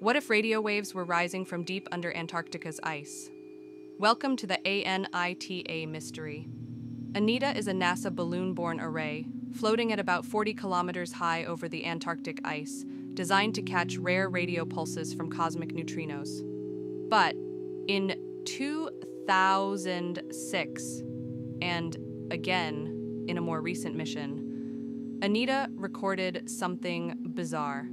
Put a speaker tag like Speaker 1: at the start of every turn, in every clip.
Speaker 1: What if radio waves were rising from deep under Antarctica's ice? Welcome to the ANITA mystery. ANITA is a NASA balloon borne array, floating at about 40 kilometers high over the Antarctic ice, designed to catch rare radio pulses from cosmic neutrinos. But in 2006, and again in a more recent mission, ANITA recorded something bizarre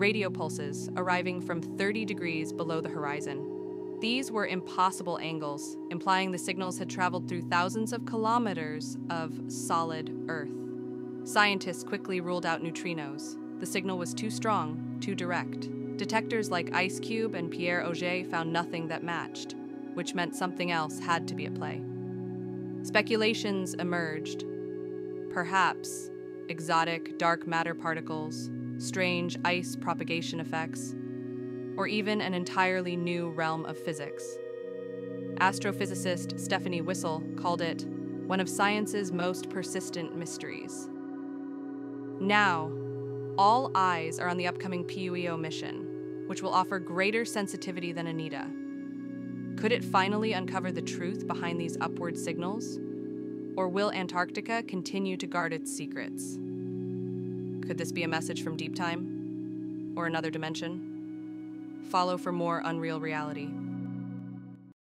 Speaker 1: radio pulses arriving from 30 degrees below the horizon. These were impossible angles, implying the signals had traveled through thousands of kilometers of solid Earth. Scientists quickly ruled out neutrinos. The signal was too strong, too direct. Detectors like IceCube and Pierre Auger found nothing that matched, which meant something else had to be at play. Speculations emerged. Perhaps exotic dark matter particles, strange ice propagation effects, or even an entirely new realm of physics. Astrophysicist Stephanie Wissel called it one of science's most persistent mysteries. Now, all eyes are on the upcoming PUEO mission, which will offer greater sensitivity than ANITA. Could it finally uncover the truth behind these upward signals? Or will Antarctica continue to guard its secrets? Could this be a message from deep time? Or another dimension? Follow for more unreal reality.